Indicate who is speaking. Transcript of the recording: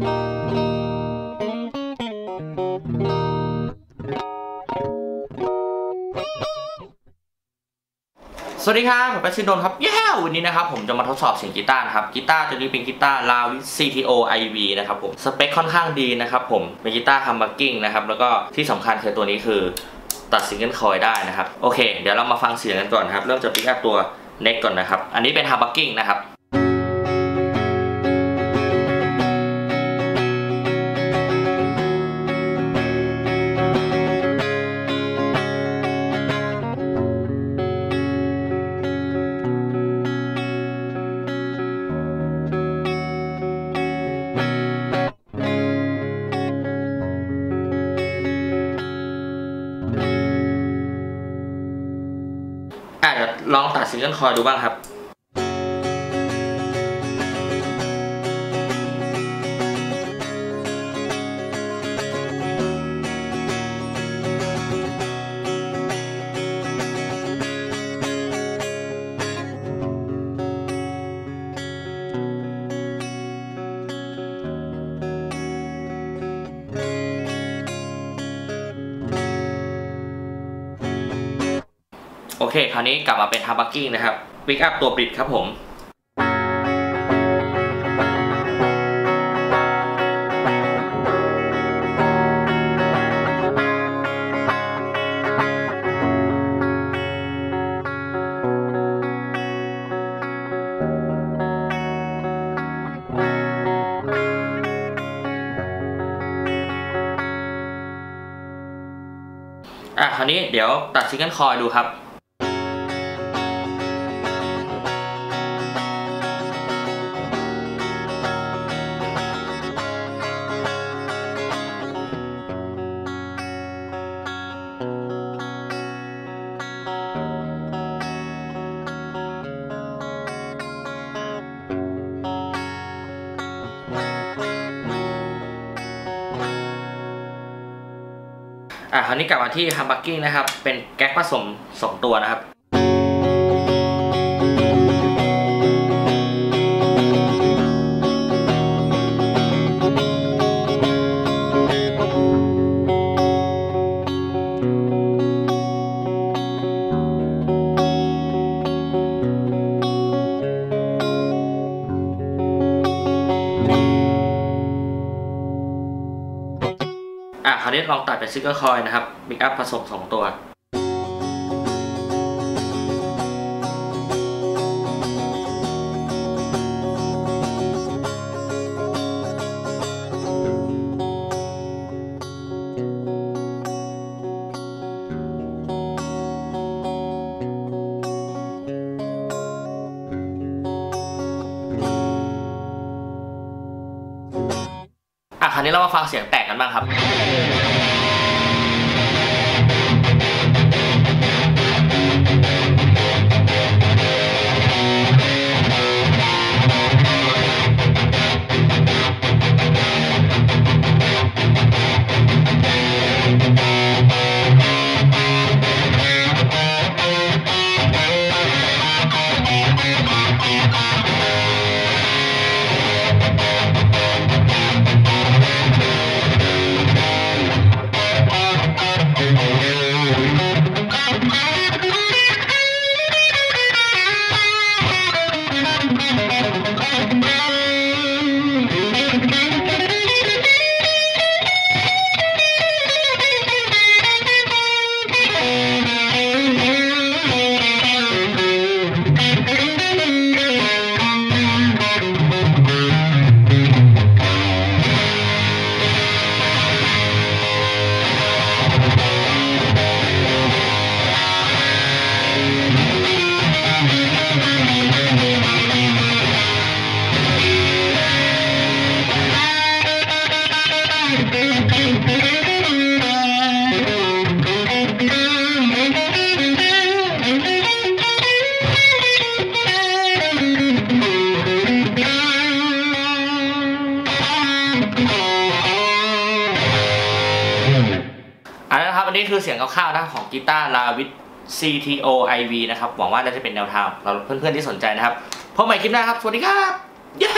Speaker 1: สวัสดีครับผมแป็นชินนนครับ เย้วันนี้นะครับผมจะมาทดสอบเสียงกีตาร์นะครับกีตาร์ตัวนี้เป็นกีตาร์ลาวิ CTO IV นะครับผมสเปคค่อนข้างดีนะครับผมเป็นกีตาร์ humbucking นะครับแล้วก็ที่สำคัญคือตัวนี้คือตัด single coil ได้นะครับ โอเค เดี๋ยวเรามาฟังเสียงกันก่อนครับ เริ่มจากปิกอัพตัว neck ก่อนนะครับ อันนี้เป็น humbucking นะครับ สิงเกิลคอยดูบ้างครับ โอเค คราวนี้กลับมาเป็น humbucking นะครับปิกอัพตัว bridge ครับผมอะคราวนี้เดี๋ยวตัดซิงเกิลคอยดูครับ อะคราวนี้กลับมาที่ฮัมบักกิ้งนะครับ เป็นแก๊กผสม 2 ตัวนะครับคราวนี้ลองตัดเป็น single coil นะครับบิ๊กอัพผสม 2 ตัว คราวนี้เรามาฟังเสียงแตกกันบ้างครับ วันนี้คือเสียงคร่าวๆนะของกีตาร์ลาวิ CTO IV นะครับ หวังว่าน่าจะเป็นแนวทางเราเพื่อนๆที่สนใจนะครับพบใหม่คลิปหน้าครับ สวัสดีครับ เย้